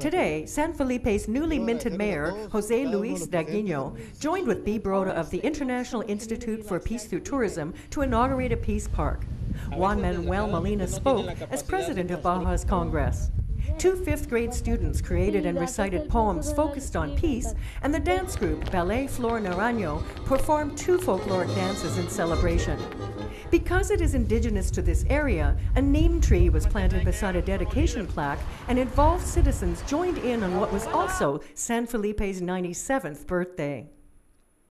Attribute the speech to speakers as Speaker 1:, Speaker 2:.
Speaker 1: Today, San Felipe's newly minted mayor, Jose Luis Dagnino, joined with Bea Broda of the International Institute for Peace Through Tourism to inaugurate a peace park. Juan Manuel Molina spoke as president of Baja's Congress. Two fifth grade students created and recited poems focused on peace, and the dance group Ballet Flor Naranjo performed two folkloric dances in celebration. Because it is indigenous to this area, a name tree was planted beside a dedication plaque, and involved citizens joined in on what was also San Felipe's 97th birthday.